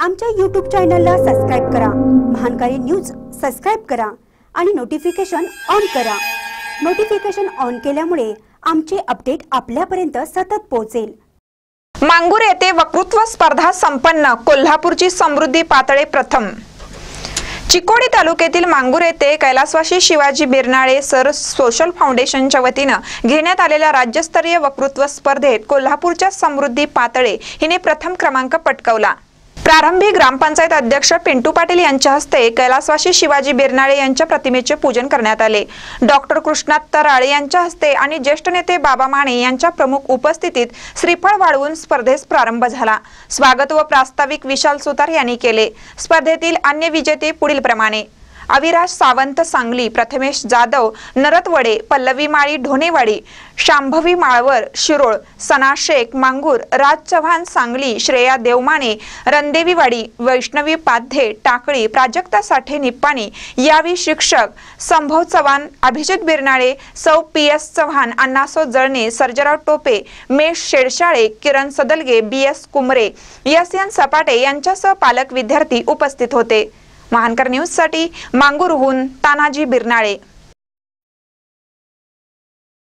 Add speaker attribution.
Speaker 1: आमच्या यूट्यूब चॅनलला सबस्क्राईब करा. महानकारी न्यूज सबस्क्राईब करा आणि नोटिफिकेशन ऑन करा. नोटिफिकेशन ऑन केल्यामुळे आमचे अपडेट आपल्यापर्यंत सतत पोहोचेल.
Speaker 2: मांगूर येथे वक्तृत्व स्पर्धा संपन्न. कोल्हापूरची समृद्धी पातळे प्रथम. चिकोडी तालुक्यातील मांगूर येथे कैलासवासी शिवाजी बिरनाळे सर सोशल फाउंडेशनच्या वतीनं घेण्यात आलेल्या राज्यस्तरीय वक्तृत्व स्पर्धेत कोल्हापूरच्या समृद्धी पातळे हिने प्रथम क्रमांक पटकावला. प्रारंभी ग्रामपंचायत अध्यक्ष पिंटू पाटील यांच्या हस्ते कैलासवासी शिवाजी बिरनाळे यांच्या प्रतिमेचे पूजन करण्यात आले. डॉक्टर कृष्णात तराळे यांच्या हस्ते आणि ज्येष्ठ नेते बाबा माने यांच्या प्रमुख उपस्थितीत श्रीफळ वाढवून स्पर्धेस प्रारंभ झाला. स्वागत व प्रास्ताविक विशाल सुतार यांनी केले. स्पर्धेतील अन्य विजेते पुढील प्रमाणे अविराज सावंत सांगली प्रथमेश जाधव नरतवडे पल्लवी माळी ढोनेवाडी शांभवी माळवर शिरोळ सना शेख मांगूर राज चव्हाण सांगली श्रेया देवमाने रणदेवीवाडी वैष्णवी पाध्ये टाकळी प्राजक्ता साठे निप्पाणी यावी शिक्षक संभव Chavan Abhijit Biranale Sau P S Chavan Annaso Jalane Sarjerao Tope Mesh Shedshale Kiran Sadalage B S Kumare S N Sapate यांच्यासह पालक विद्यार्थी उपस्थित होते. महानकर न्यूजसाठी मांगूरहून तानाजी बिरनाळे.